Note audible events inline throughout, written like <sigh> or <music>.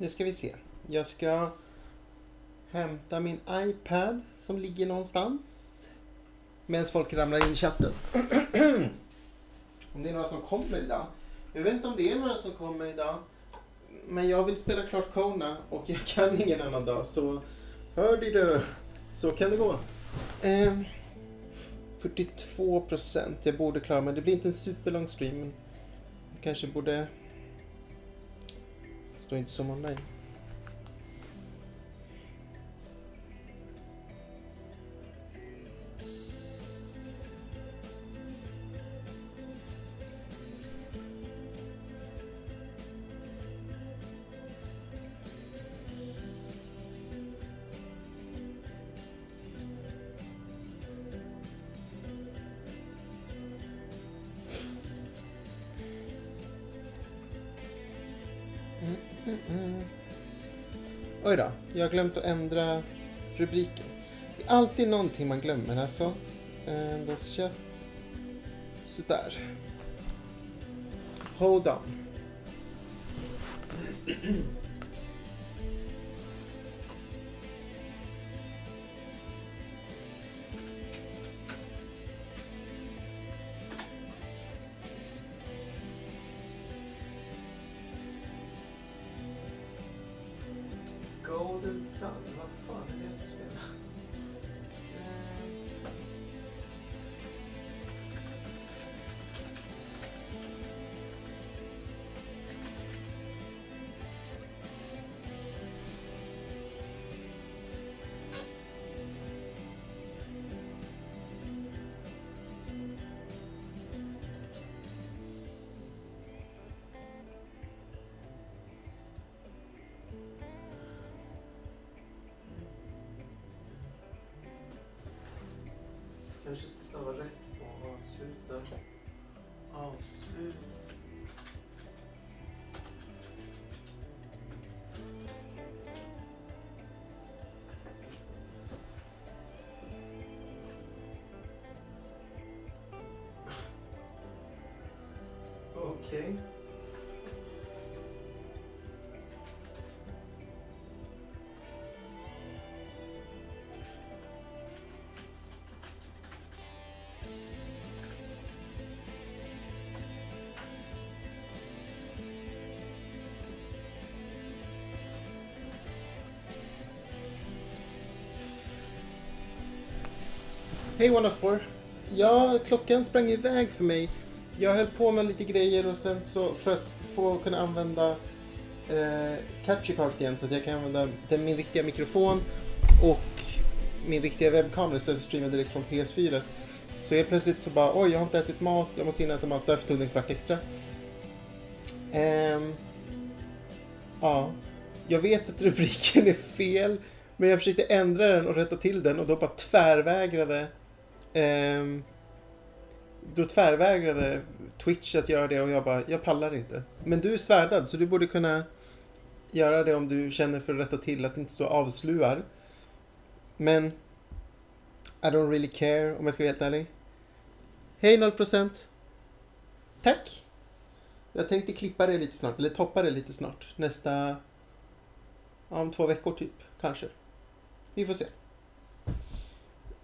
nu ska vi se. Jag ska hämta min iPad som ligger någonstans. Medan folk ramlar in i chatten. <clears throat> om det är några som kommer idag. Jag vet inte om det är några som kommer idag. Men jag vill spela klart Kona och jag kan ingen annan dag. Så hör du, så kan det gå. Eh, 42 procent. Jag borde klara mig. Det blir inte en superlång stream. Jag kanske borde... Det står inte som jag har glömt att ändra rubriken. Det är alltid någonting man glömmer alltså. Eh, Endast kött. Sådär. Hold on. <clears throat> Kanske ska stava rätt på avsluta. Avslut. Okej. Hej One of Four. Ja, klockan sprang iväg för mig. Jag höll på med lite grejer och sen så för att få kunna använda eh, Capture Card igen så att jag kan använda den, min riktiga mikrofon och min riktiga webbkamera istället för att streama direkt från PS4. Så helt plötsligt så bara oj, jag har inte ätit mat, jag måste in och äta mat, därför tog det en kvart extra. Ehm, ja, jag vet att rubriken är fel, men jag försökte ändra den och rätta till den och då bara tvärvägrade ehm, då tvärvägrade Twitch att göra det och jag bara, jag pallar inte. Men du är svärdad så du borde kunna göra det om du känner för att rätta till att det inte står avsluar. Men I don't really care om jag ska vara helt ärlig. Hej 0%! Tack! Jag tänkte klippa det lite snart, eller toppa det lite snart. Nästa... Ja, om två veckor typ, kanske. Vi får se.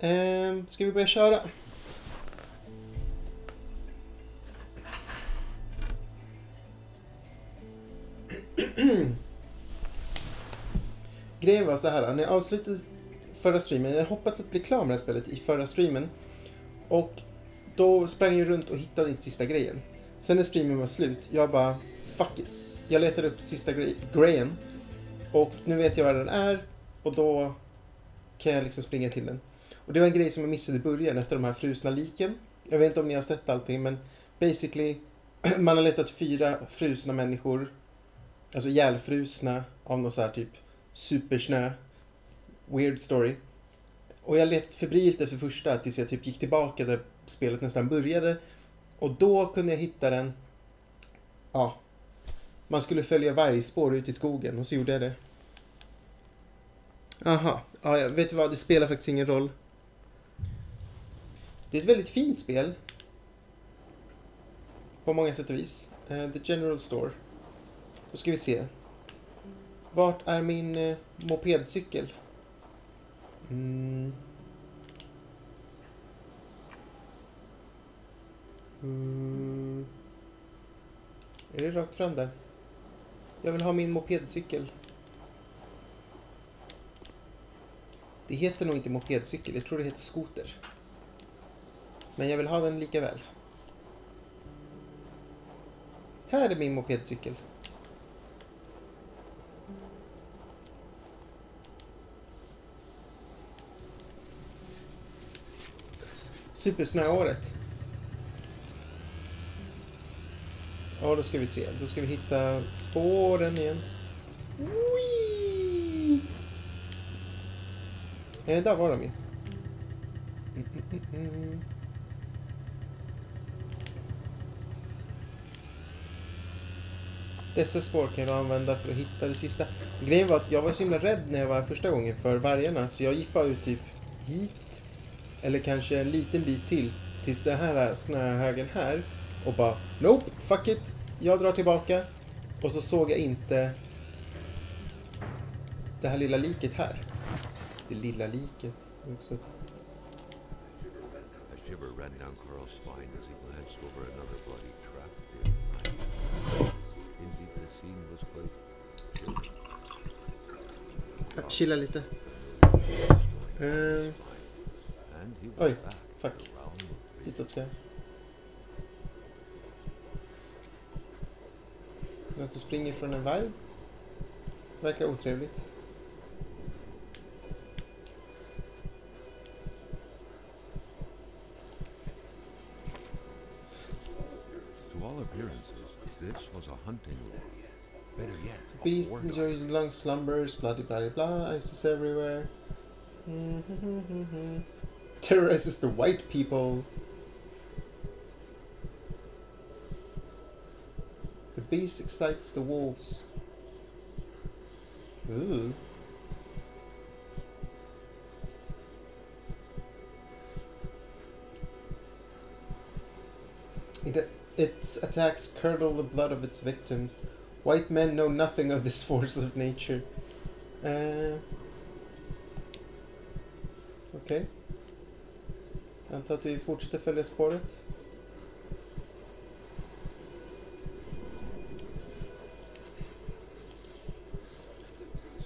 Ehm, ska vi börja köra? Grejen var så här, när jag avslutade förra streamen, jag hoppades att bli klar med det här spelet i förra streamen. Och då sprang jag runt och hittade inte sista grejen. Sen när streamen var slut, jag bara, fuck it. Jag letade upp sista gre- grejen. Och nu vet jag var den är och då kan jag liksom springa till den. Och det var en grej som jag missade i början, efter de här frusna liken. Jag vet inte om ni har sett allting, men basically, <clears throat> man har letat fyra frusna människor, alltså ihjälfrusna av någon så här typ supersnö. Weird story. Och jag letade febrilt efter första tills jag typ gick tillbaka där spelet nästan började. Och då kunde jag hitta den. Ja. Man skulle följa vargspår ut i skogen och så gjorde jag det. Aha. Ja, vet du vad? Det spelar faktiskt ingen roll. Det är ett väldigt fint spel. På många sätt och vis. Uh, The General Store. Då ska vi se. Vart är min uh, mopedcykel? Mm. Mm. Är det rakt fram där? Jag vill ha min mopedcykel. Det heter nog inte mopedcykel, jag tror det heter skoter. Men jag vill ha den lika väl. Här är min mopedcykel. Supersnöåret. Ja, då ska vi se. Då ska vi hitta spåren igen. Eh, där var de ju. Mm, mm, mm, Dessa spår kan jag använda för att hitta det sista. Grejen var att jag var så himla rädd när jag var här första gången för vargarna så jag gick bara ut typ hit eller kanske en liten bit till tills det här snöhögen här och bara Nope, fuck it, jag drar tillbaka och så såg jag inte det här lilla liket här. Det lilla liket. Också ett... A shiver ran down Carl's spine as he glanced over another bloody. Indeed, the scene was quite Ja, Chilla lite. Eh, and he was Oj, back fuck. at the realm of vision. Ditåt ska jag. Den som springer från en varg. Verkar otrevligt. To all appearances, this was a hunting war. Better yet, Beast enjoys long slumbers, bloody bloody blah, ices everywhere. <laughs> Terrorizes the white people. The beast excites the wolves. Ooh. It, its attacks curdle the blood of its victims. White men know nothing of this <laughs> force of nature. Eh, Okej. Jag antar att vi fortsätter följa spåret.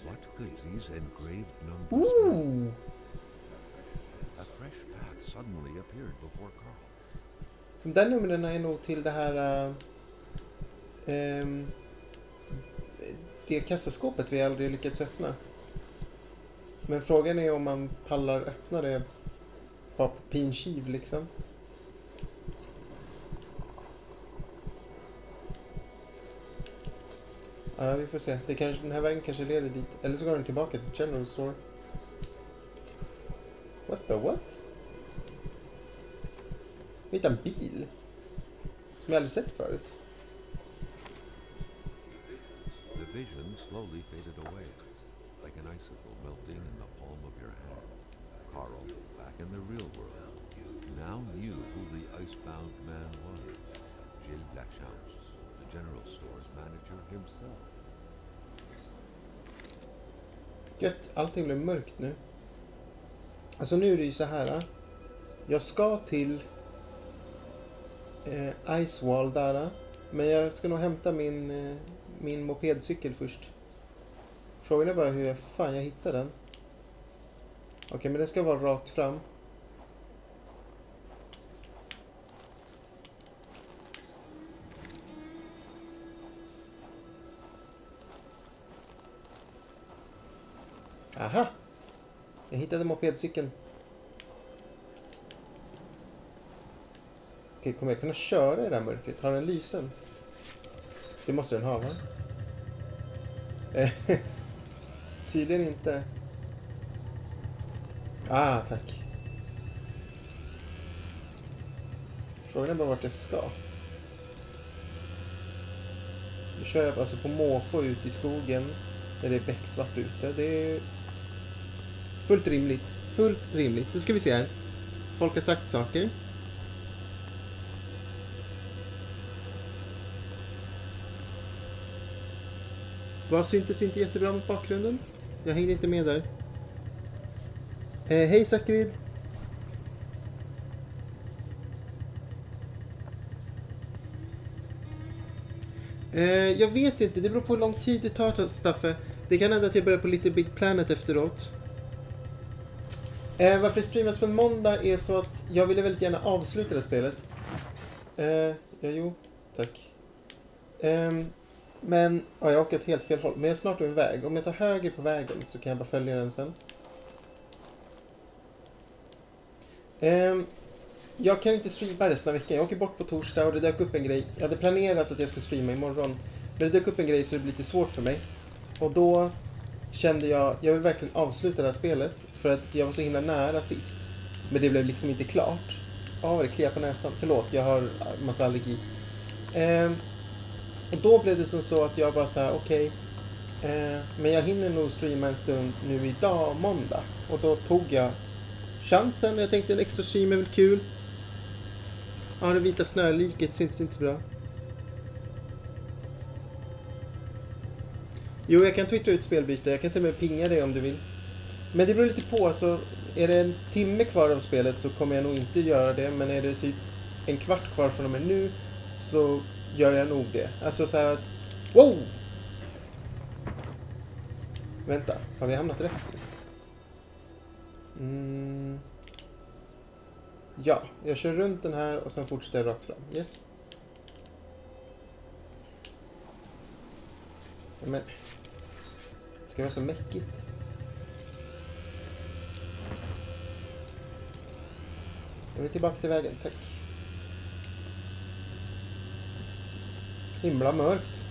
What could these engraved numbers? Ooh! A fresh path suddenly appeared before Carl. De där numren är nog till det här... Uh, ehm, det kassaskåpet vi aldrig lyckats öppna. Men frågan är om man pallar öppna det bara på pin kiv liksom. Ja, vi får se. Det kanske, den här vägen kanske leder dit. Eller så går den tillbaka till General Store. What the what? Vi hittade en bil. Som jag aldrig sett förut. Slowly faded away, like an icicle melting in the palm of your hand. Carl, back in the real world, now knew who the icebound man was. Gilles Lachance, the general store's manager himself. Gött, allting blev mörkt nu. Alltså nu är det ju så här. Jag ska till eh, Icewall där. Men jag ska nog hämta min, eh, min mopedcykel först. Frågan är bara hur jag, fan jag hittar den. Okej, men den ska vara rakt fram. Aha! Jag hittade mopedcykeln. Okej, kommer jag kunna köra i det här mörkret? Har den lysen? Det måste den ha, va? Eh, <laughs> Tydligen inte. Ah, tack. Frågan är bara vart jag ska. Nu kör jag alltså på måfå ut i skogen när det är becksvart ute. Det är fullt rimligt. Fullt rimligt. Nu ska vi se här. Folk har sagt saker. Vad syntes inte jättebra mot bakgrunden. Jag hängde inte med där. Eh, hej Sakrid! Eh, jag vet inte, det beror på hur lång tid det tar Staffe. Det kan hända att jag börjar på lite Big Planet efteråt. Eh, varför det streamas på en måndag är så att jag ville väldigt gärna avsluta det här spelet. Eh, ja, jo, tack. Ehm, men, ja, jag åker åt helt fel håll. Men jag är snart över en väg. Om jag tar höger på vägen så kan jag bara följa den sen. Ehm, jag kan inte streama resten av veckan. Jag åker bort på torsdag och det dök upp en grej. Jag hade planerat att jag skulle streama imorgon. Men det dök upp en grej så det blir lite svårt för mig. Och då kände jag, jag vill verkligen avsluta det här spelet. För att jag var så himla nära sist. Men det blev liksom inte klart. Ja, vad det kliar på näsan. Förlåt, jag har massa allergi. Ehm, och då blev det som så att jag bara så här, okej. eh, men jag hinner nog streama en stund nu idag, måndag. Och då tog jag chansen. Jag tänkte en extra stream är väl kul. Ja, det vita snöliket syns inte så bra. Jo, jag kan twittra ut spelbyte. Jag kan till och med pinga dig om du vill. Men det beror lite på. Alltså, är det en timme kvar av spelet så kommer jag nog inte göra det. Men är det typ en kvart kvar från och med nu så gör jag nog det. Alltså så här att... Wow! Vänta, har vi hamnat rätt? Mm. Ja, jag kör runt den här och sen fortsätter jag rakt fram. Yes. Men... Det ska vara så mäckigt. Jag vill tillbaka till vägen, tack. Himla mörkt.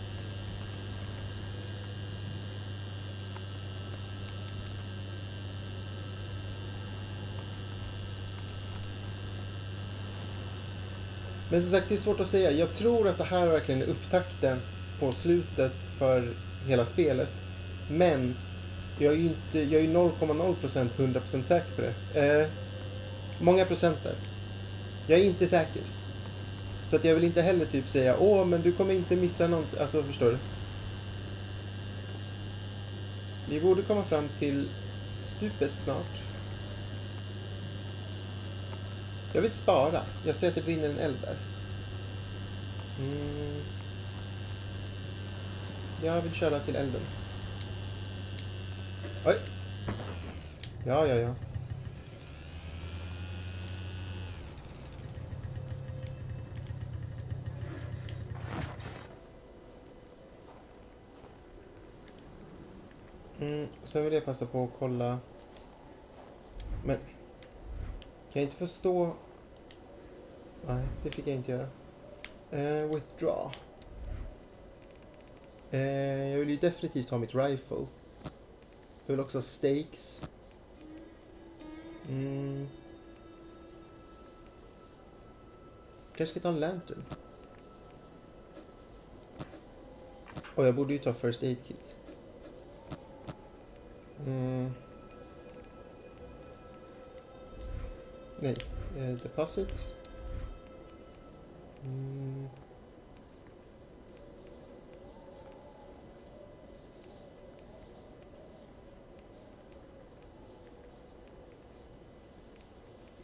Men som sagt, det är svårt att säga. Jag tror att det här verkligen är upptakten på slutet för hela spelet. Men jag är ju inte, jag är 0,0% 100% säker på det. Eh, många procenter. Jag är inte säker. Så att jag vill inte heller typ säga åh, men du kommer inte missa något. Alltså, förstår du? Vi borde komma fram till stupet snart. Jag vill spara. Jag ser att det brinner en eld där. Mm. Jag vill köra till elden. Oj! Ja, ja, ja. Mm, sen vill jag passa på att kolla. Men... Kan jag inte förstå... Nej, det fick jag inte göra. Uh, withdraw. Uh, jag vill ju definitivt ha mitt rifle. Jag vill också ha stakes. Mm. Kanske ska ta en lantern. Och jag borde ju ta first aid kit. Mm. Nej, eh, deposit. Mm.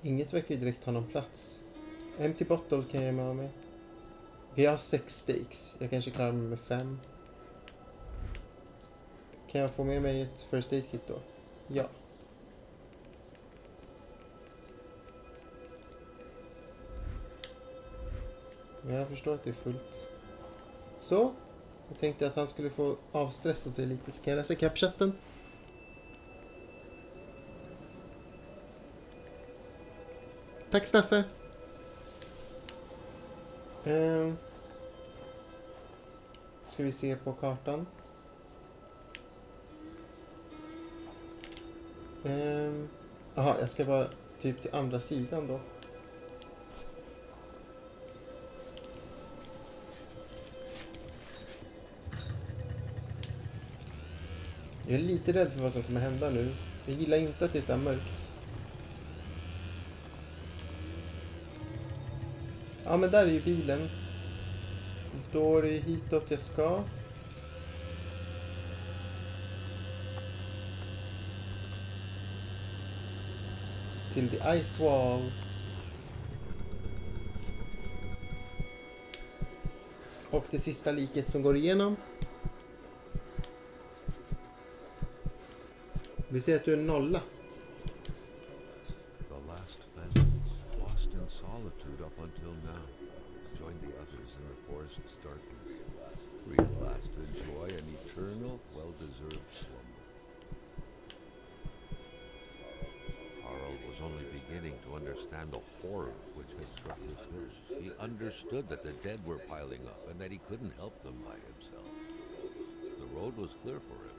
Inget verkar ju direkt ha någon plats. Empty bottle kan jag ge mig av med. Okej, jag har sex steaks. Jag kanske klarar mig med fem. Kan jag få med mig ett first aid kit då? Ja. Jag förstår att det är fullt. Så. Jag tänkte att han skulle få avstressa sig lite. Så kan jag läsa capchatten. Tack Staffe. Um, ska vi se på kartan. Ehm, Jaha, um, jag ska vara typ till andra sidan då. Jag är lite rädd för vad som kommer hända nu. Jag gillar inte att det är så här mörkt. Ja, men där är ju bilen. Då är det hitåt jag ska. Till the ice wall. Och det sista liket som går igenom. Vi ser att du är en nolla. To understand the horror which had struck his village. He understood that the dead were piling up and that he couldn't help them by himself. The road was clear for him.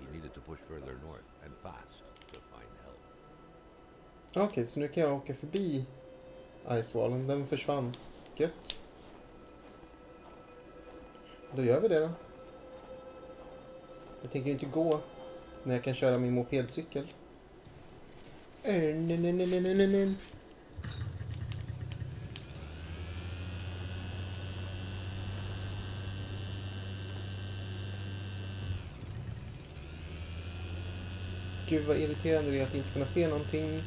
He needed to push further north and fast to find help. Okej, så nu kan jag åka förbi Icewallen. Den försvann. Gött. Då gör vi det då. Jag tänker inte gå när jag kan köra min mopedcykel. Äh, nej, nej, nej, nej, nej, nej. Gud vad irriterande det är att inte kunna se någonting.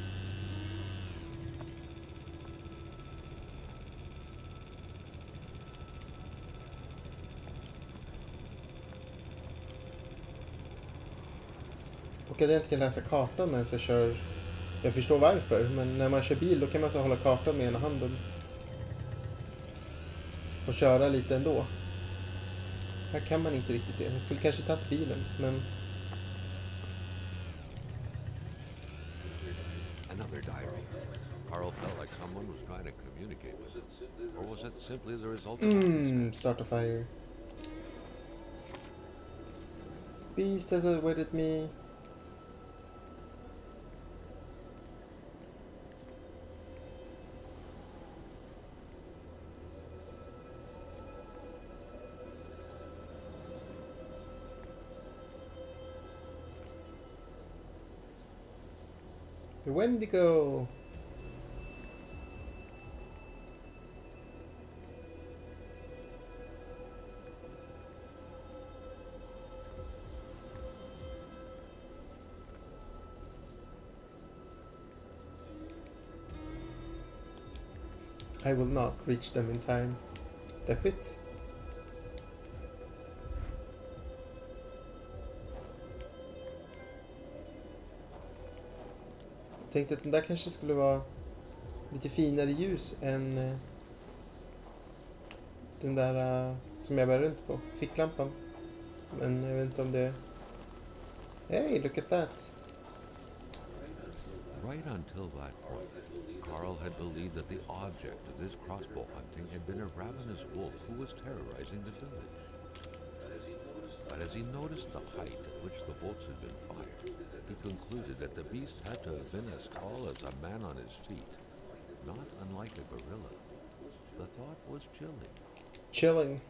Och att jag inte kan läsa kartan medan jag kör. Jag förstår varför, men när man kör bil då kan man så hålla kartan med ena handen. Och köra lite ändå. Här kan man inte riktigt det. Jag skulle kanske tagit bilen, men Another diary. Carl felt like someone was trying to communicate with him. Or was it simply the result of Mm, start a fire. Beast has avoided me. The Wendigo! I will not reach them in time. Deppigt. Jag tänkte att den där kanske skulle vara lite finare ljus än eh, den där uh, som jag bär runt på, ficklampan. Men jag vet inte om det... Hey, look at that! Right until that point, Carl had believed that the object of this crossbow hunting had been a ravenous wolf who was terrorizing the village. As he noticed the height at which the bolts had been fired, he concluded that the beast had to have been as tall as a man on his feet, not unlike a gorilla. The thought was chilling. Chilling.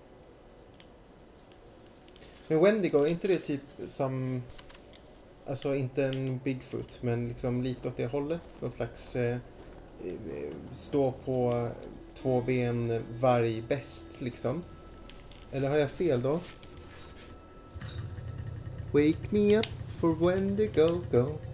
Men Wendigo, är inte det typ som... Alltså inte en Bigfoot, men liksom lite åt det hållet? Någon slags... Eh, stå på två ben varg bäst liksom? Eller har jag fel då? Wake me up for Wendigo go. Carl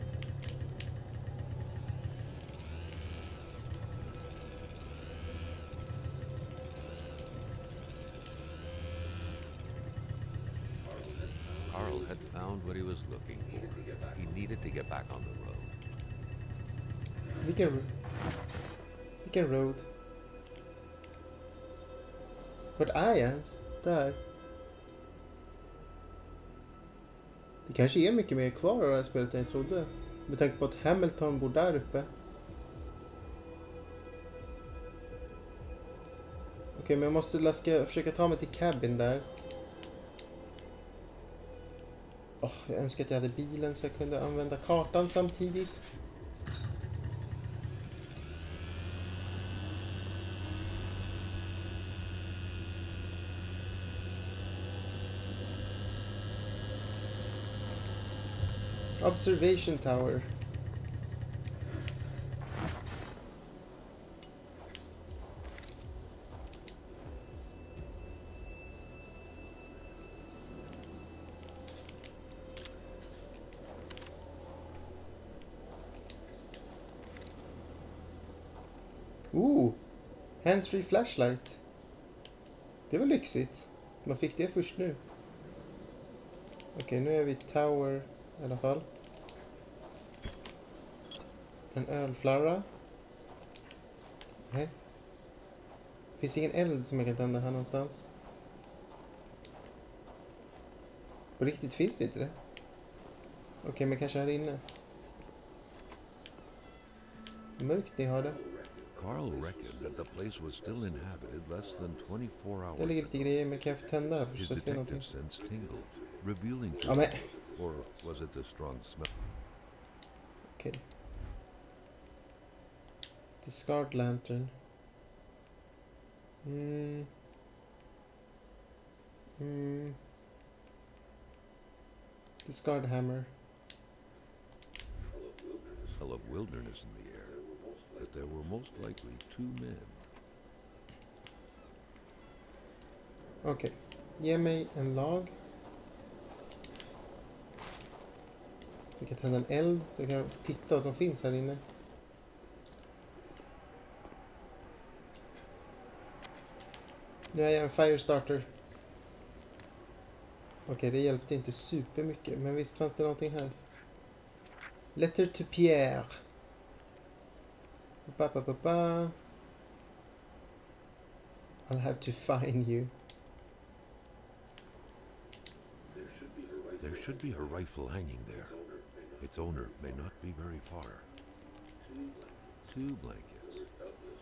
kanske är mycket mer kvar av det här spelet än jag trodde. Med tanke på att Hamilton bor där uppe. Okej, men jag måste laska, försöka ta mig till cabin där. Åh, jag önskar att jag hade bilen så jag kunde använda kartan samtidigt. Observation tower. Ooh! Handsfree flashlight. Det var lyxigt. Man fick det först nu. Okej, nu är vi Tower i alla fall. En ölflarra. Nej. Finns ingen eld som jag kan tända här någonstans. På riktigt finns det inte det? Okej, men kanske här inne. Mörkt ni har det. Carl reckoned that the place was still inhabited less than 24 Det ligger hours. lite grejer, men kan jag få tända jag ser detective någonting? sense tingled, revealing to Ja, men or was it the strong smell? okej. Discard lantern. Mm. Mm. Discard hammer. smell of wilderness in the air, that there were most likely two men. Okay, Ge and lag. Så jag kan tända en eld så jag kan titta vad som finns här inne. Nu är jag en firestarter. Okej, det hjälpte inte supermycket, men visst fanns det någonting här. Letter to Pierre. Ba, ba, ba, ba. I'll have to find you. There should be a rifle hanging there. Its owner may not be very far. Two blankets.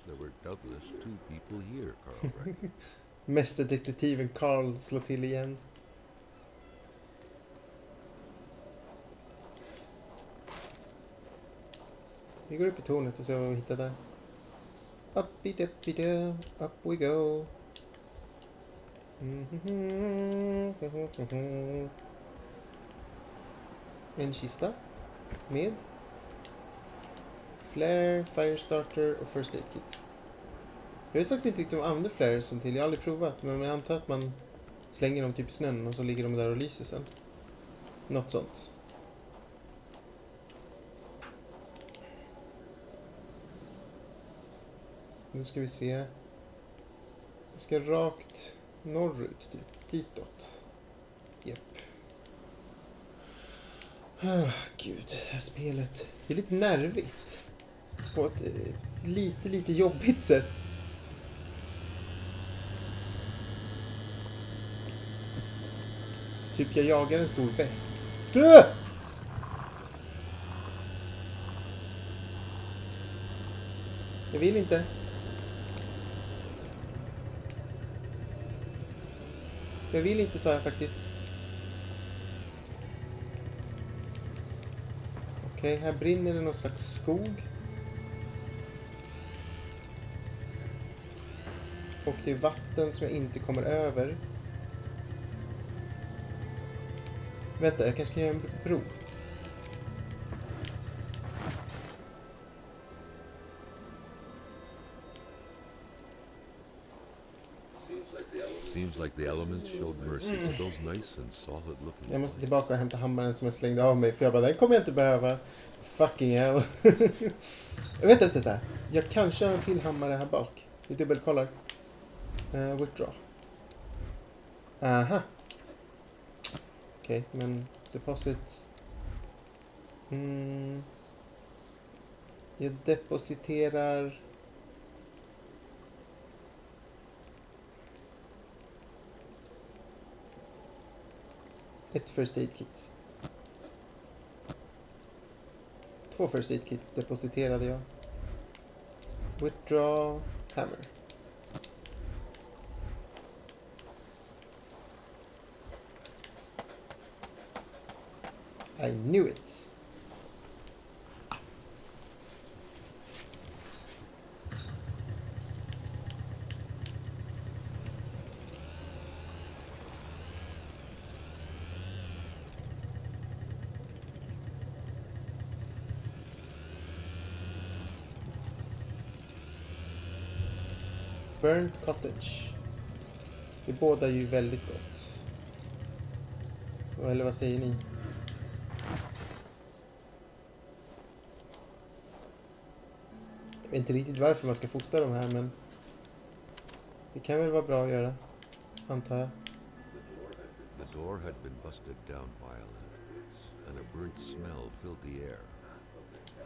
There were doubtless two people here, Carl reckoned. <laughs> Mästerdetektiven Carl slår till igen. Vi går upp i tornet och ser vad vi hittar där. Up i depp i dö, up we go. Mm-hmm. En kista med Flare, Firestarter och First Aid Kit. Jag vet faktiskt inte riktigt vad man använder flaresen till. Jag har aldrig provat. Men jag antar att man slänger dem typ i snön och så ligger de där och lyser sen. Något sånt. Nu ska vi se. Jag ska rakt norrut, typ. Ditåt. Japp. Oh, ah, gud, det här spelet. Det är lite nervigt. På ett eh, lite, lite jobbigt sätt. Typ jag jagar en stor bäst. Dö! Jag vill inte. Jag vill inte sa jag faktiskt. Okej, här brinner det någon slags skog. Och det är vatten som jag inte kommer över. Vänta, jag kanske kan göra en bro. Solid-looking. Jag måste tillbaka och hämta hammaren som jag slängde av mig för jag bara, den kommer jag inte behöva. Fucking hell. <laughs> vänta, vänta. Jag kanske har en till hammare här bak. Vi dubbelkollar. Uh, withdraw. Aha. Okej, men deposit. Mm. Jag depositerar. Ett first aid kit. Två first aid kit depositerade jag. Withdraw hammer. I knew it. Burnt cottage. Det båda ju väldigt gott. Eller vad säger ni? Vet inte riktigt varför man ska fota de här men det kan väl vara bra att göra, antar jag. The door had been busted down violently, and a burnt smell filled the air.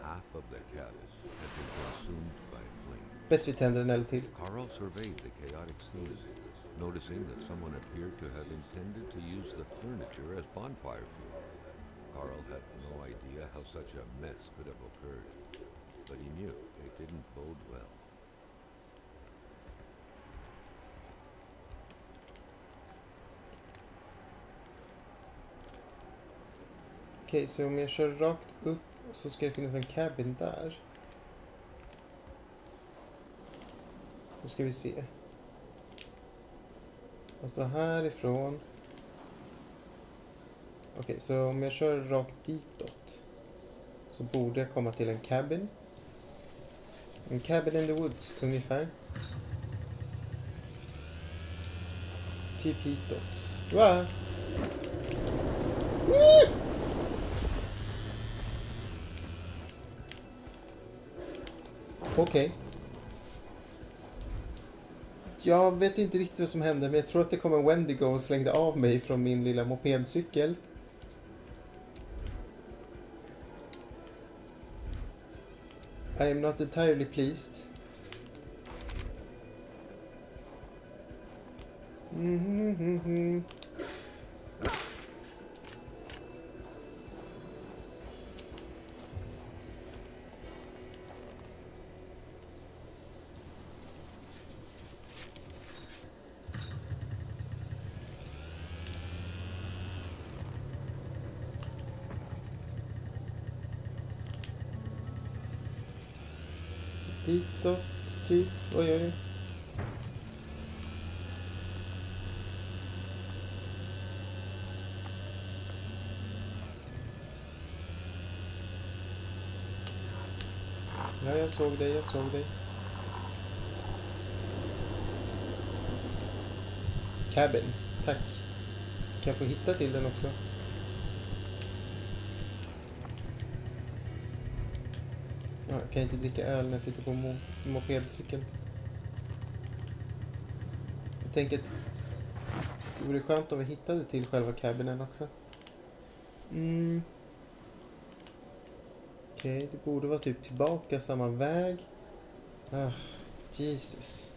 Half of the cabin had been consumed by flame. Bäst vi tänder en eld till. Carl surveyed the chaotic scene, noticing that someone appeared to have intended to use the furniture as bonfire fuel. Carl had no idea how such a mess could have occurred, but he knew it didn't bode well. Okej, så om jag kör rakt upp så ska det finnas en cabin där. Då ska vi se. Alltså härifrån. Okej, så om jag kör rakt ditåt så borde jag komma till en cabin. En cabin in the woods ungefär. Typ hitåt. Va? Woo! Okej. Jag vet inte riktigt vad som hände, men jag tror att det kom en Wendigo och slängde av mig från min lilla mopedcykel. Am not entirely pleased. Mhm. Såg dig, jag såg dig. Cabin, tack. Kan jag få hitta till den också? Ja, jag kan inte dricka öl när jag sitter på mo mopedcykeln. Jag tänker att det vore skönt om vi hittade till själva cabinen också. Mm. Okej, det borde vara typ tillbaka samma väg. Ah, Jesus.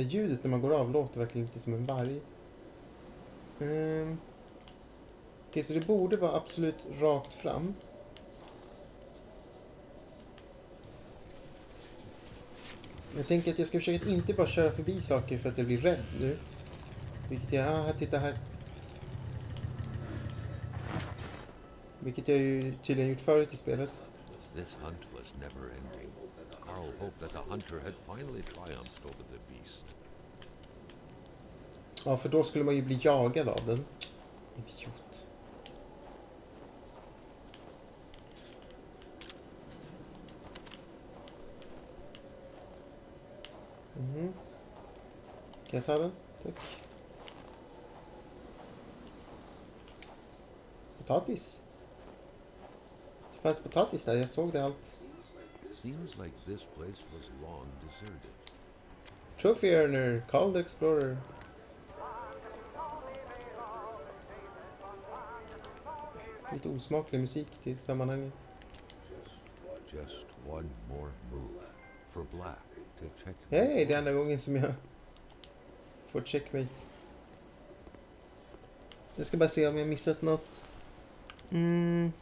Det ljudet när man går av låter verkligen lite som en varg. Ehm. Okej, så det borde vara absolut rakt fram. Jag tänker att jag ska försöka att inte bara köra förbi saker för att jag blir rädd nu. Vilket jag... Ah, titta här. Vilket jag ju tydligen gjort förut i spelet. This hunt was never ending. Carl hoped that the hunter had finally triumphed over the beast. Ja, för då skulle man ju bli jagad av den. Idiot. Mhm. Kan jag ta den? Tack. Potatis. Det fanns potatis där, jag såg det allt. Seems like this place was long deserted. Trophy earner, Carl the Explorer. Lite osmaklig musik till sammanhanget. Just one more move for Black to check. Hej, det är andra gången som jag får checkmate. Jag ska bara se om jag missat något. Mm.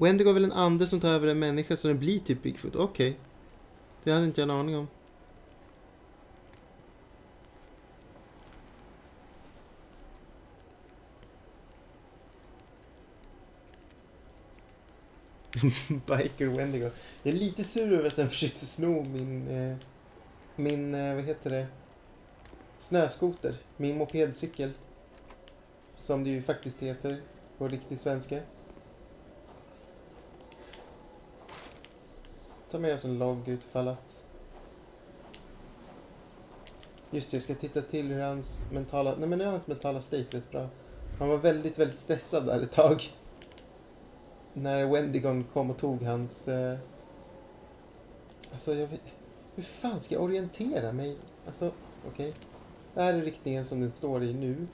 Wendigo är väl en ande som tar över en människa så den blir typ Bigfoot? Okej. Det hade inte jag en aning om. <laughs> Biker Wendigo. Jag är lite sur över att den försökte sno min... Eh, min, eh, vad heter det? snöskoter, min mopedcykel. Som det ju faktiskt heter på riktig svenska. Ta med oss en logg utifall att... Just det, jag ska titta till hur hans mentala... Nej men nu är hans mentala state rätt bra. Han var väldigt, väldigt stressad där ett tag. När Wendigon kom och tog hans... Eh... Alltså jag vet... Hur fan ska jag orientera mig? Alltså, okej. Det här är riktningen som den står i nu.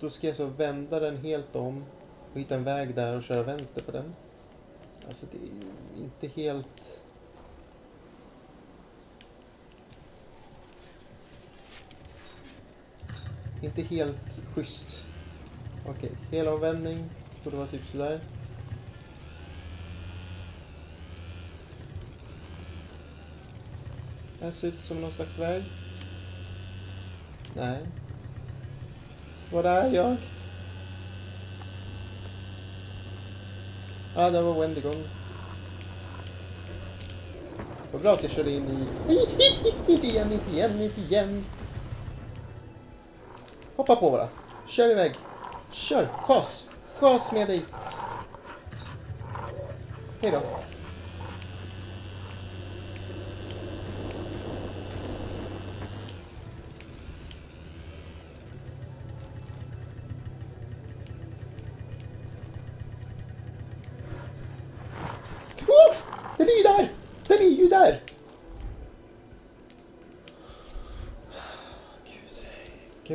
Då ska jag så vända den helt om och hitta en väg där och köra vänster på den. Alltså det är ju inte helt... Inte helt schysst. Okej, helomvändning. Borde vara typ sådär. Det här ser ut som någon slags väg. Nej. Var är jag? Ja, det var Wendigon. Vad bra att jag körde in i... inte igen, inte igen, inte igen. Hoppa på bara. Kör iväg. Kör, gas. Gas med dig. Hej då.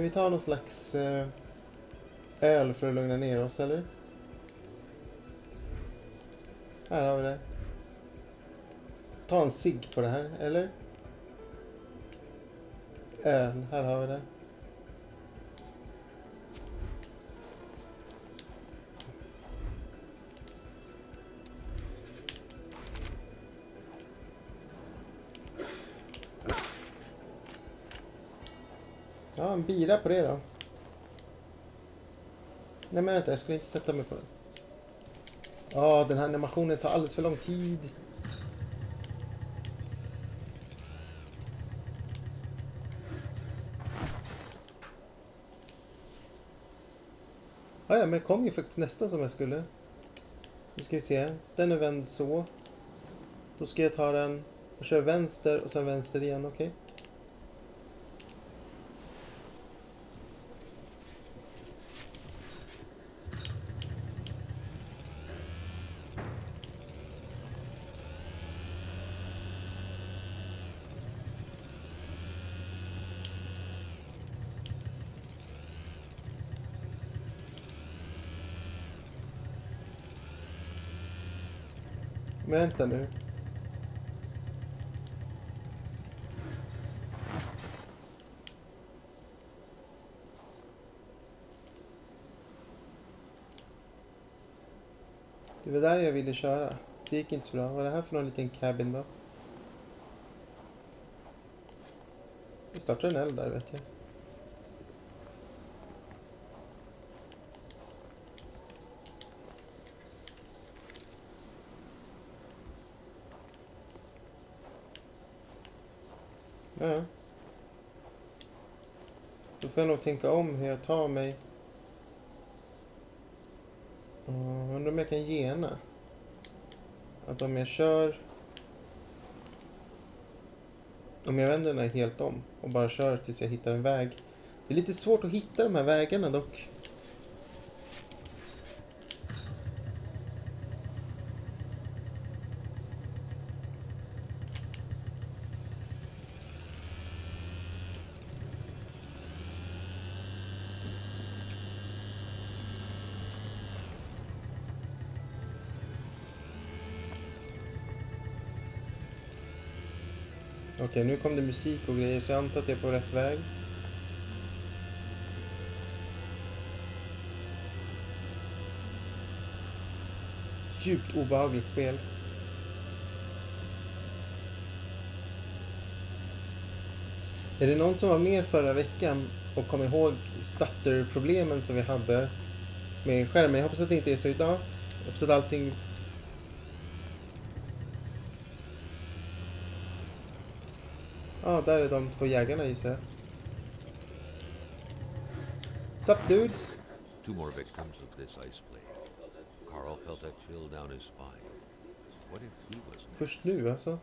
Ska vi ta någon slags eh, öl för att lugna ner oss, eller? Här har vi det. Ta en cigg på det här, eller? Öl, här har vi det. Fan en bira på det då. Nej men vänta, jag skulle inte sätta mig på den. Ja, den här animationen tar alldeles för lång tid. Ja, ja, men det kom ju faktiskt nästan som jag skulle. Nu ska vi se. Den är vänd så. Då ska jag ta den och köra vänster och sen vänster igen, okej? Okay? Vänta nu. Det var där jag ville köra. Det gick inte så bra. Vad är det här för någon liten cabin då? Vi startar en eld där vet jag. Ja. Då får jag nog tänka om hur jag tar mig. Uh, undrar om jag kan gena. Att om jag kör... Om jag vänder den här helt om och bara kör tills jag hittar en väg. Det är lite svårt att hitta de här vägarna dock. Okej, nu kom det musik och grejer så jag antar att jag är på rätt väg. Djupt obehagligt spel. Är det någon som var med förra veckan och kom ihåg stutterproblemen som vi hade med skärmen? Jag hoppas att det inte är så idag. Jag hoppas att allting Ja, där är de två jägarna gissar jag. Sup dudes? Two more victims of this ice plague. Carl felt a chill down his spine. What if he was? Först nu alltså?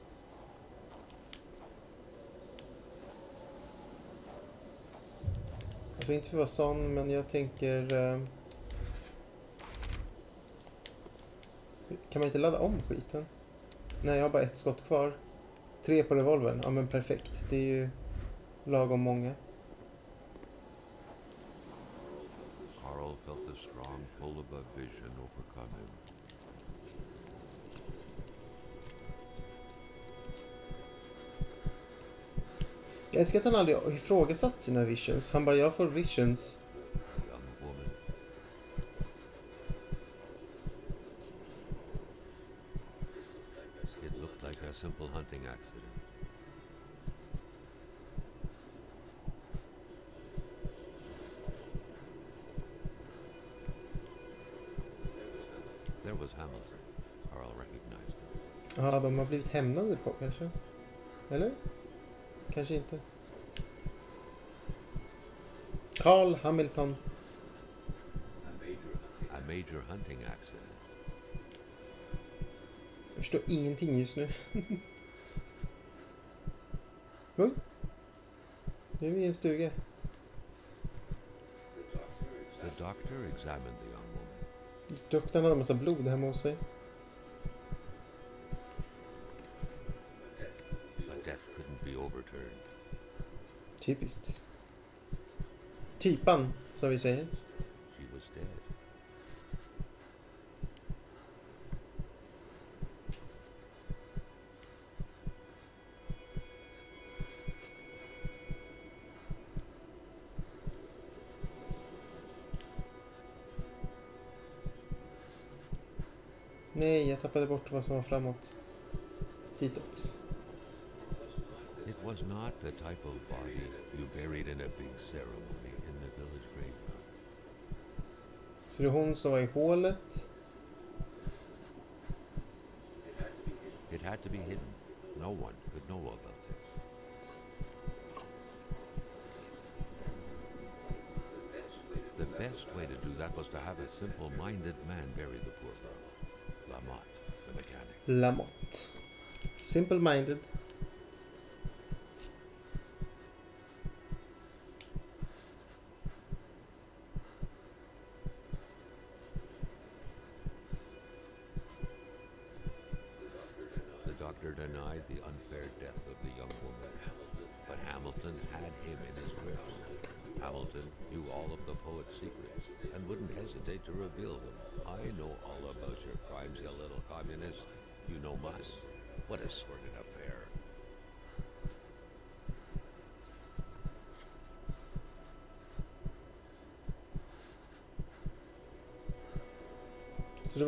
Alltså inte för att vara sån, men jag tänker... eh, Kan man inte ladda om skiten? Nej, jag har bara ett skott kvar. Tre på revolvern. Ja, men perfekt. Det är ju lagom många. Carl felt a strong pull of a vision overcome him. Jag älskar att han aldrig ifrågasatt sina visions. Han bara, jag får visions. Ja, de har blivit hämnade på kanske? Eller? Kanske inte. Carl Hamilton. A major hunting accident. Jag förstår ingenting just nu. <laughs> Oj. Nu är vi i en stuga. The doctor examined the young woman. Doktorn hade en massa blod hemma hos sig. Typiskt. Typan, som vi säger. She was dead. Nej, jag tappade bort vad som var framåt. Ditåt. It was not the type of body you buried in a big ceremony in the village graveyard. Så det är hon som var i hålet. It had to be hidden. No one could know about this. The best way to do that was to have a simple-minded man bury the poor girl. Lamotte, the mechanic. Lamotte. Simple-minded.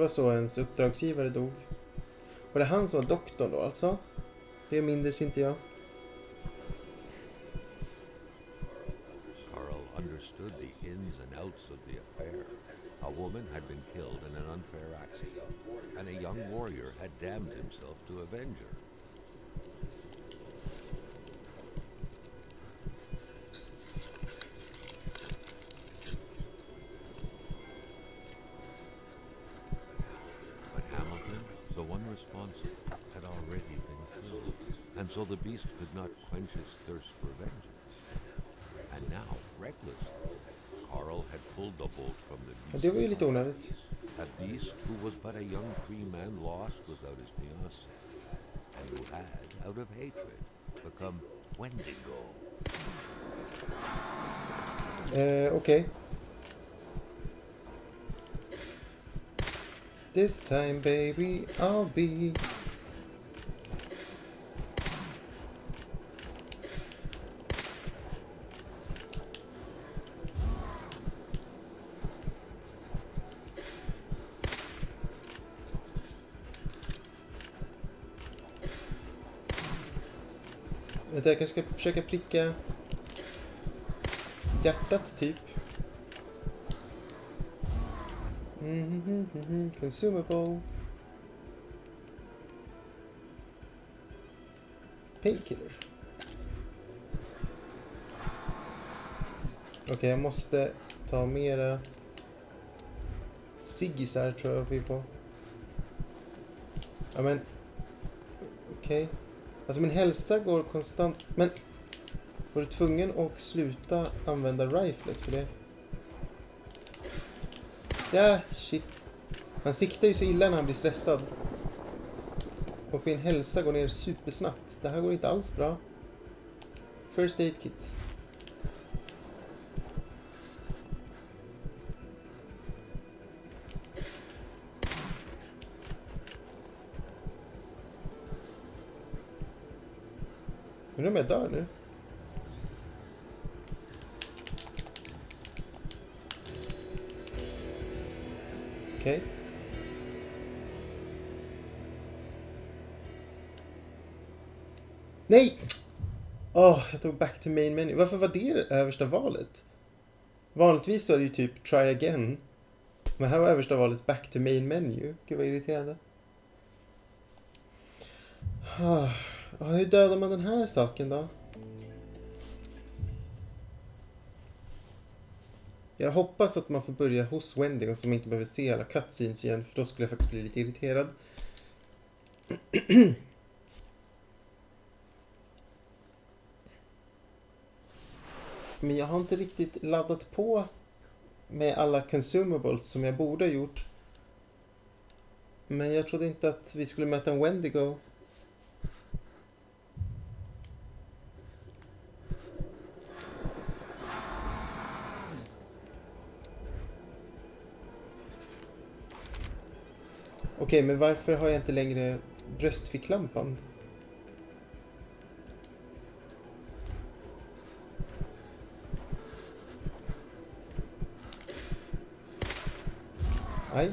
Var så ens uppdragsgivare dog. Var det han som var doktorn då alltså? Det mindes inte jag. And so the beast could not quench his thirst for vengeance. And now, reckless, Carl had pulled the bolt from the beast. det var ju lite onödigt. A beast who was but a young free man lost without his fiancée, and who had, out of hatred, become Wendigo. Eh, Okej. This time baby I'll be jag kanske ska försöka pricka hjärtat typ. Mm, mm, mm, consumable. Painkiller. Okej, okay, jag måste ta mera ciggisar tror jag vi på. Ja men, okej. Okay. Alltså min hälsa går konstant... Men... Var du tvungen att sluta använda riflet för det? Ja, shit. Han siktar ju så illa när han blir stressad. Och min hälsa går ner supersnabbt. Det här går inte alls bra. First aid kit. Dör nu? Okej. Nej! Åh, jag tog back to main menu. Varför var det det översta valet? Vanligtvis så är det ju typ try again. Men här var översta valet back to main menu. Gud vad irriterande. Ah. Ja, hur dödar man den här saken då? Jag hoppas att man får börja hos Wendy och som inte behöver se alla cutscenes igen för då skulle jag faktiskt bli lite irriterad. <clears throat> Men jag har inte riktigt laddat på med alla consumables som jag borde ha gjort. Men jag trodde inte att vi skulle möta en Wendigo. Okej, men varför har jag inte längre bröstficklampan? Aj.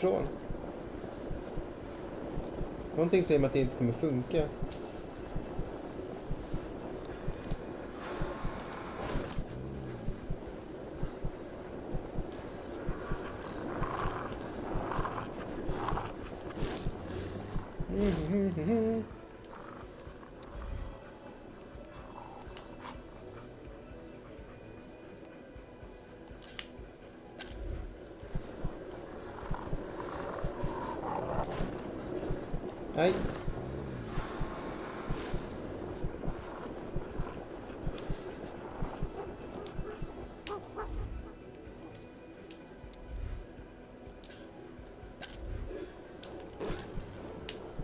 Ifrån. Någonting säger mig att det inte kommer funka. Nej.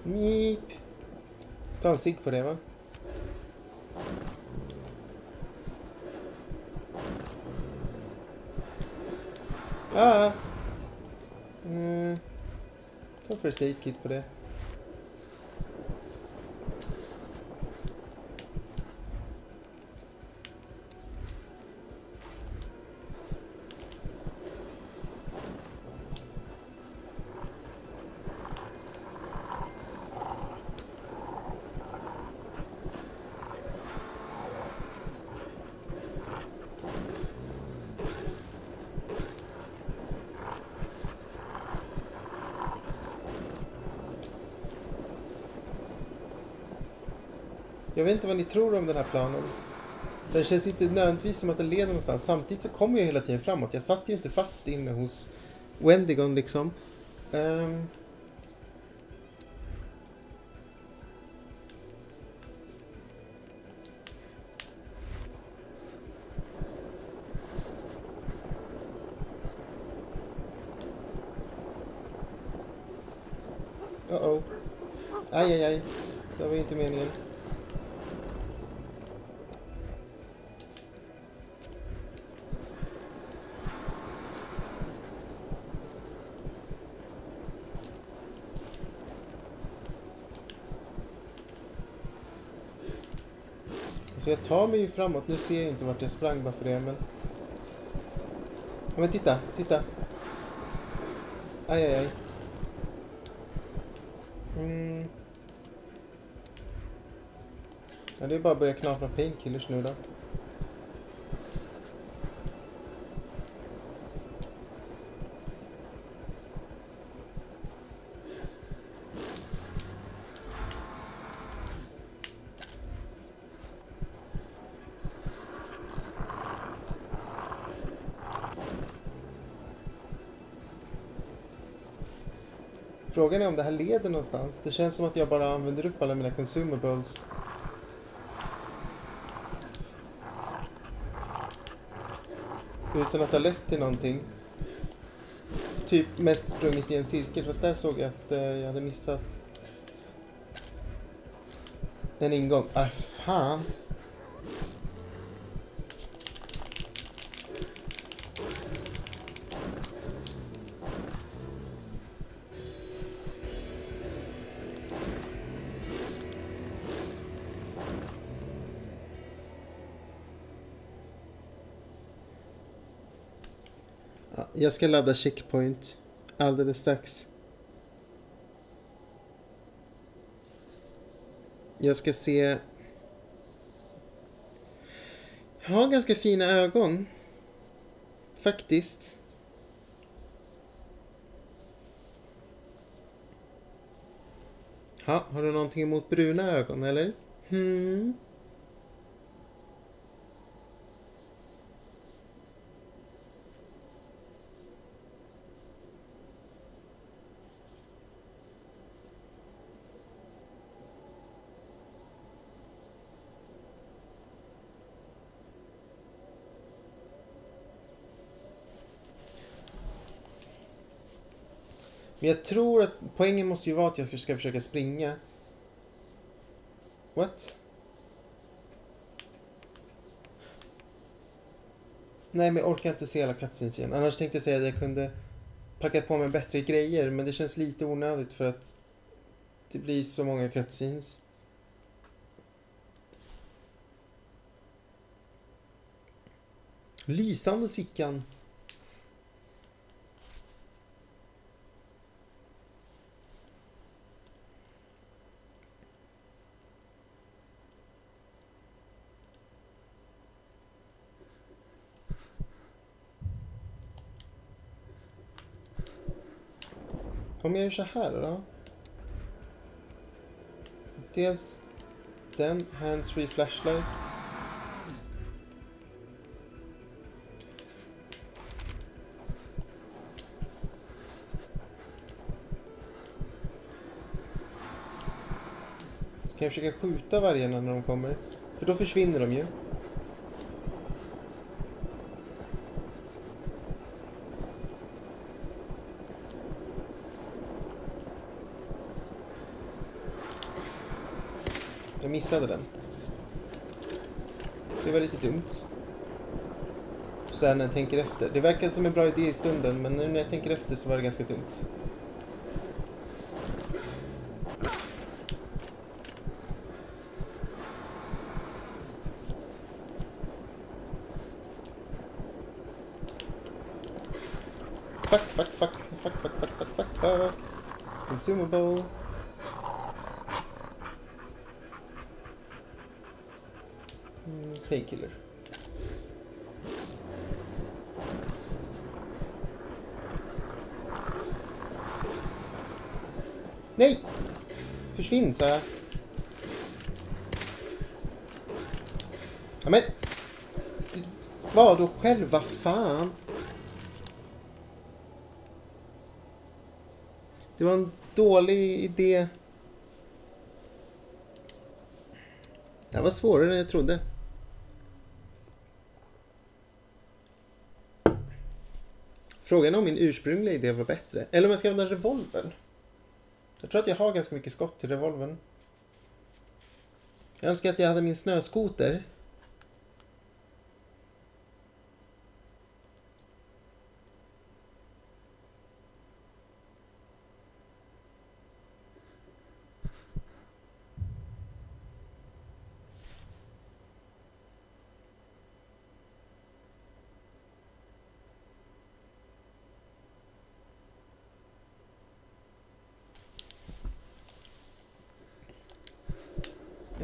Mip. Ta en cigg på det va? Ah. Mm. Ta first aid kit på inte vad ni tror om den här planen. Den känns inte nödvändigtvis som att den leder någonstans. Samtidigt så kommer jag hela tiden framåt. Jag satt ju inte fast inne hos Wendigon liksom. Um, tar mig ju framåt. Nu ser jag inte vart jag sprang bara för det, men... Ja, men titta, titta. Aj, aj, aj. Mm. Ja, det är bara att börja knapra painkillers nu då. Frågan är om det här leder någonstans. Det känns som att jag bara använder upp alla mina consumables. Utan att det har lett till någonting. Typ mest sprungit i en cirkel. Fast där såg jag att eh, jag hade missat en ingång. Ah, fan. Jag ska ladda checkpoint alldeles strax. Jag ska se... Jag har ganska fina ögon. Faktiskt. Ha, har du någonting emot bruna ögon eller? Hmm. Men jag tror att poängen måste ju vara att jag ska försöka springa. What? Nej, men jag orkar inte se alla cutscenes igen. Annars tänkte jag säga att jag kunde packa på mig bättre grejer, men det känns lite onödigt för att det blir så många cutscenes. Lysande Sickan. Jag gör så här då? Dels den, hands-free flashlight. kan jag försöka skjuta vargarna när de kommer? För då försvinner de ju. Missade den. Det var lite dumt. Så här när jag tänker efter. Det verkade som en bra idé i stunden, men nu när jag tänker efter så var det ganska dumt. Fuck, fuck, fuck, fuck, fuck, fuck, fuck, fuck, fuck. Consumable. Mm, Painkiller. Nej! Försvinn, sa jag. Ja, men... Vad var då själva fan. Det var en dålig idé. Det här var svårare än jag trodde. Frågan är om min ursprungliga idé var bättre. Eller om jag ska använda revolvern. Jag tror att jag har ganska mycket skott till revolvern. Jag önskar att jag hade min snöskoter.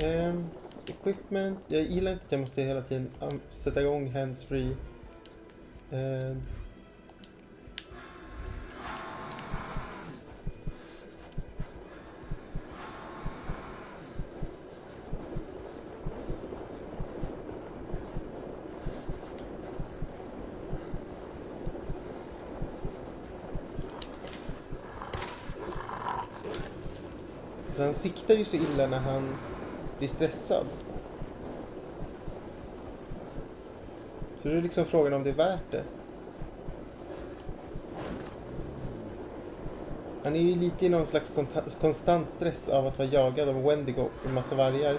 Ehm, movement. Jag gillar inte att jag måste hela tiden um, sätta igång handsfree. Ehm. Så han siktar ju så illa när han blir stressad. Så det är liksom frågan om det är värt det. Han är ju lite i någon slags konstant stress av att vara jagad av Wendigo och en massa vargar.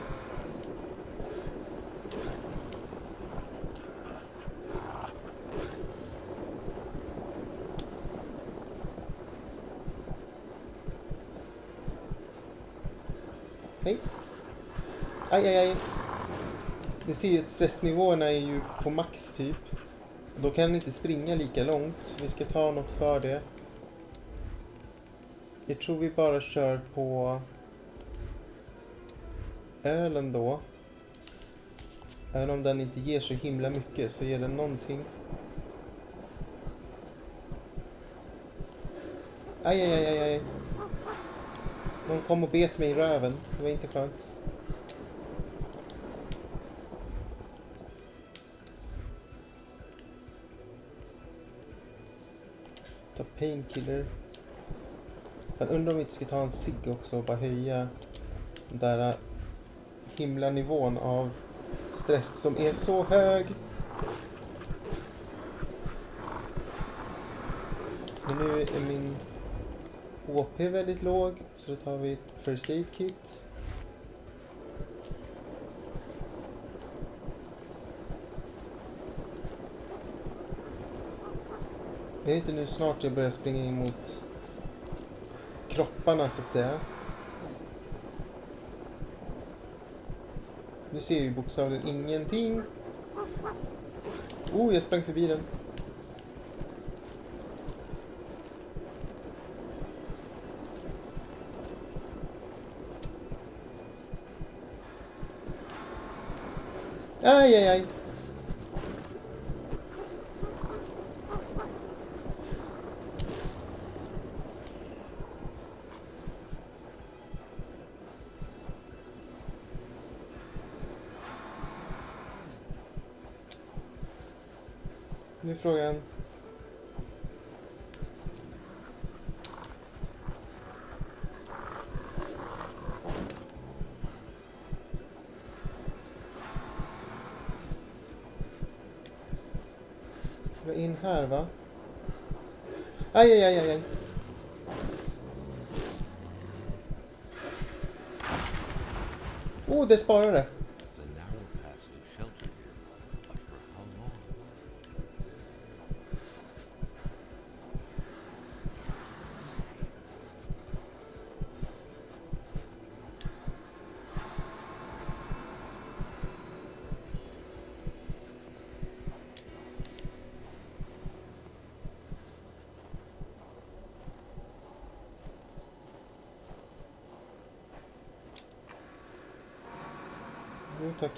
Hej. Aj, aj, aj. Ni ser ju att stressnivåerna är ju på max typ. Då kan han inte springa lika långt. Vi ska ta något för det. Jag tror vi bara kör på ölen då. Även om den inte ger så himla mycket så ger den någonting. Aj, aj, aj, aj, aj. Någon kom och bet mig i röven. Det var inte skönt. Painkiller. Jag undrar om vi inte ska ta en cigg också och bara höja den där äh, himla nivån av stress som är så hög. Men nu är min HP väldigt låg så då tar vi ett First Aid Kit. Är det inte nu snart jag börjar springa emot kropparna så att säga? Nu ser jag ju bokstavligen ingenting. Oh, jag sprang förbi den. Aj, aj, aj. Nu är frågan... Det var in här va? Aj, aj, aj, aj, aj. Oh, det sparade.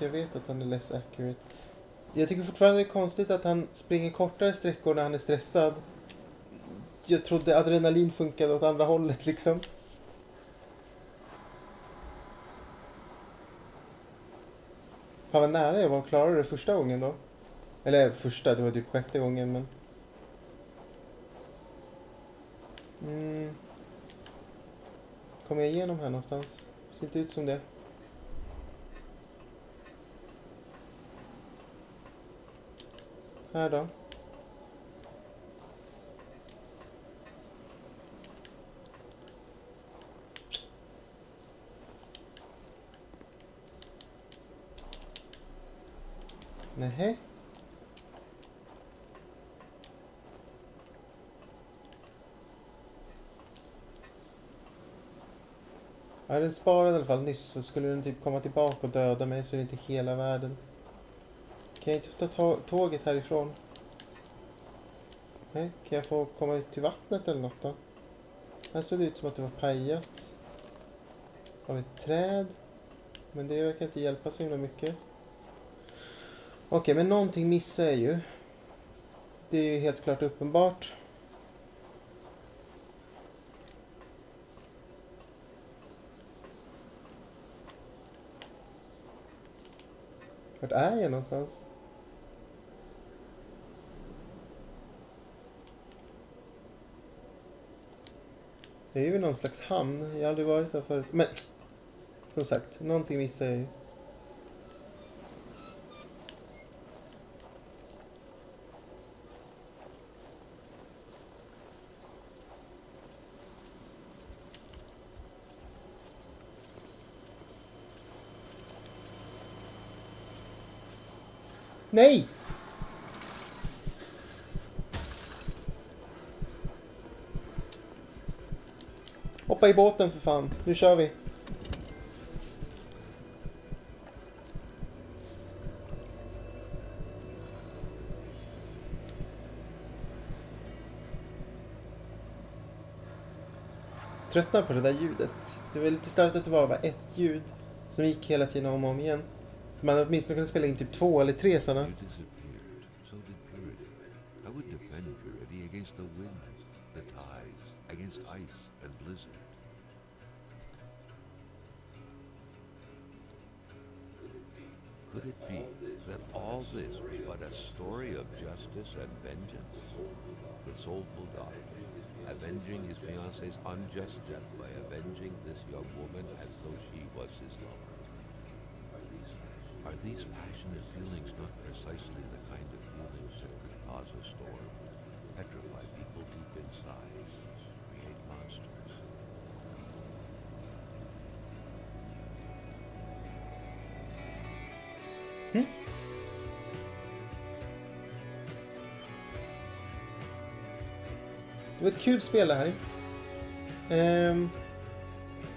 Jag vet att han är less accurate. Jag tycker fortfarande det är konstigt att han springer kortare sträckor när han är stressad. Jag trodde adrenalin funkade åt andra hållet liksom. Fan vad nära jag var att klara det första gången då. Eller första, det var typ sjätte gången men... Mm. Kommer jag igenom här någonstans? Ser inte ut som det. Här då. Nähä. Ja, den sparade i alla fall nyss så skulle den typ komma tillbaka och döda mig så är det inte hela världen. Kan jag inte få ta tåget härifrån? Nej, kan jag få komma ut till vattnet eller något då? Här såg det ut som att det var pajat. Av ett träd. Men det verkar inte hjälpa så himla mycket. Okej, men någonting missar jag ju. Det är ju helt klart uppenbart. Vart är jag någonstans? Jag är ju någon slags hamn. Jag har aldrig varit där förut. Men som sagt, någonting missar jag ju. Nej! Hoppa i båten för fan. Nu kör vi. Tröttnar på det där ljudet. Det var lite starkt att det bara var ett ljud som gick hela tiden om och om igen. Man hade åtminstone kunnat spela in typ två eller tre sådana. Against the winds, the tides, against ice and blizzard. This but a story of justice and vengeance? The soulful doctor, avenging his fiance's unjust death by avenging this young woman as though she was his lover. Are these passionate feelings not precisely the kind of feelings that could cause a storm, petrify people deep inside, create monsters? Var ett kul spel det här. Ehm,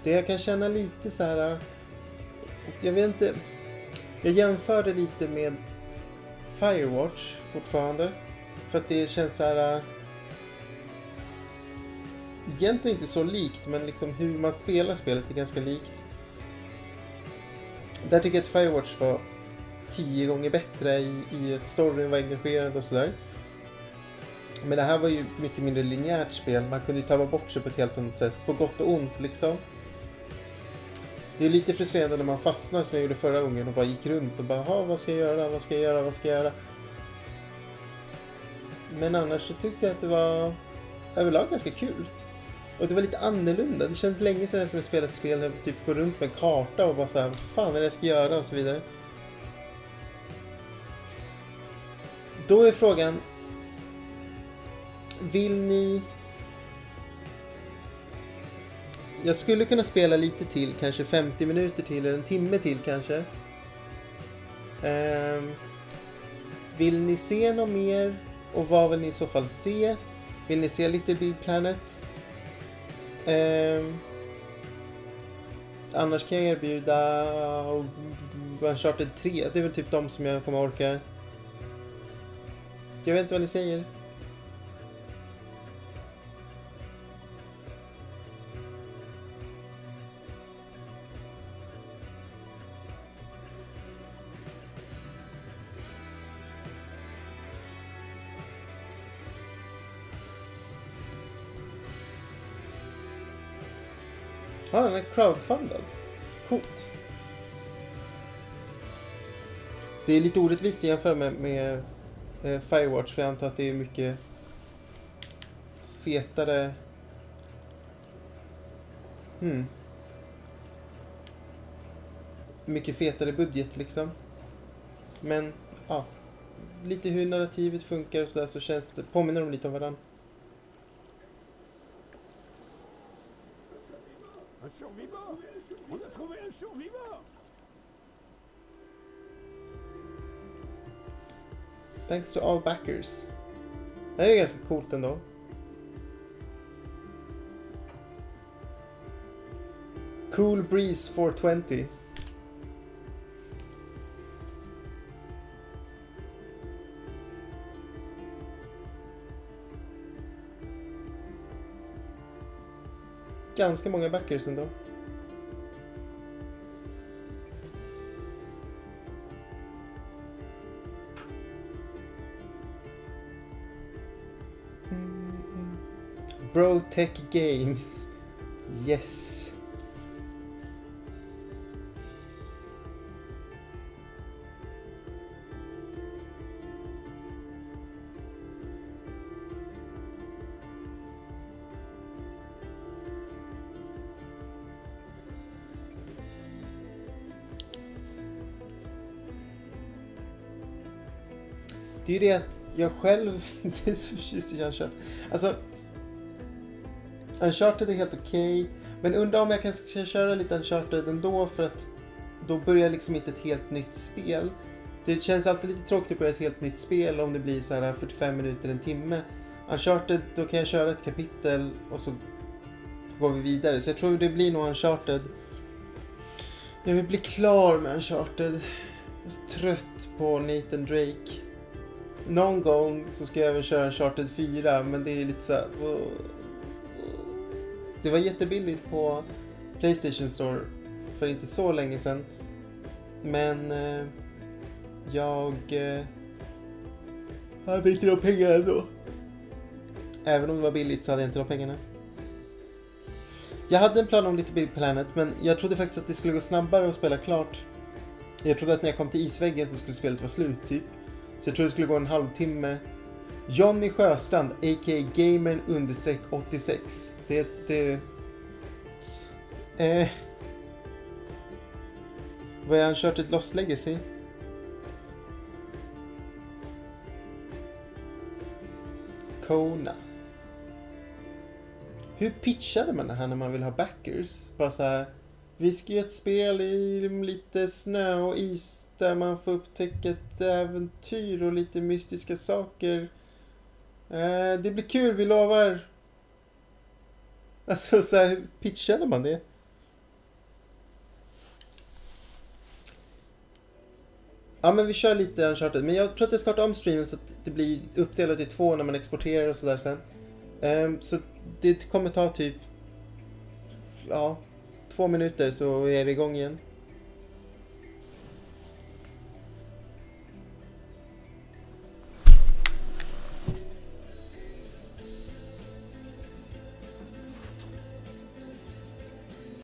det jag kan känna lite så här. Eh, jag vet inte. Jag jämförde lite med Firewatch fortfarande. För att det känns så här. Eh, egentligen inte så likt, men liksom hur man spelar spelet är ganska likt. Där tycker jag att Firewatch var tio gånger bättre i, i att storyn var engagerande och sådär. Men det här var ju mycket mindre linjärt spel. Man kunde ju tappa bort sig på ett helt annat sätt. På gott och ont liksom. Det är lite frustrerande när man fastnar som jag gjorde förra gången och bara gick runt och bara "Jaha, vad ska jag göra, vad ska jag göra, vad ska jag göra? Men annars så tyckte jag att det var överlag ganska kul. Och det var lite annorlunda. Det känns länge sedan som jag spelat spel där jag typ går runt med en karta och bara så här, vad fan är det jag ska göra och så vidare. Då är frågan, vill ni... Jag skulle kunna spela lite till, kanske 50 minuter till eller en timme till kanske. Um, vill ni se något mer? Och vad vill ni i så fall se? Vill ni se Little Big Planet? Um, annars kan jag erbjuda Uncharted 3. Det är väl typ de som jag kommer orka. Jag vet inte vad ni säger. Ja, den är crowdfundad. Coolt. Det är lite orättvist att jämföra med, med eh, Firewatch för jag antar att det är mycket fetare... Hmm. Mycket fetare budget liksom. Men, ja. Lite hur narrativet funkar och sådär så känns det, påminner de lite om varandra. Survivants Thanks to all backers. Det här är ganska coolt ändå. Cool Breeze 420. Ganska många backers ändå. Tech Games. Yes. Det är ju det att jag själv <laughs> inte är så förtjust i Uncharted. Alltså, Uncharted är helt okej, men undrar om jag kanske kan köra lite Uncharted ändå för att då börjar liksom inte ett helt nytt spel. Det känns alltid lite tråkigt att börja ett helt nytt spel om det blir så här 45 minuter, en timme. Uncharted, då kan jag köra ett kapitel och så går vi vidare. Så jag tror det blir nog Uncharted. Jag vill bli klar med Uncharted. Jag är så trött på Nathan Drake. Någon gång så ska jag även köra Uncharted 4, men det är lite så här... Det var jättebilligt på Playstation Store för inte så länge sedan. Men eh, jag eh, hade inte de pengarna ändå. Även om det var billigt så hade jag inte de pengarna. Jag hade en plan om lite Big Planet, men jag trodde faktiskt att det skulle gå snabbare att spela klart. Jag trodde att när jag kom till isväggen så skulle spelet vara slut, typ. Så jag trodde det skulle gå en halvtimme. Johnny Sjöstrand, a.k.a. Gamern understreck 86. Det, är ett... Eh... Vad är han kört ett Lost Legacy? Kona. Hur pitchade man det här när man vill ha backers? Bara så här, vi ska göra ett spel i lite snö och is där man får upptäcka ett äventyr och lite mystiska saker. Eh, det blir kul, vi lovar. Alltså så här, hur pitchade man det? Ja men vi kör lite Uncharted, men jag tror att jag startar om streamen så att det blir uppdelat i två när man exporterar och sådär sen. Um, så det kommer ta typ, ja, två minuter så är det igång igen.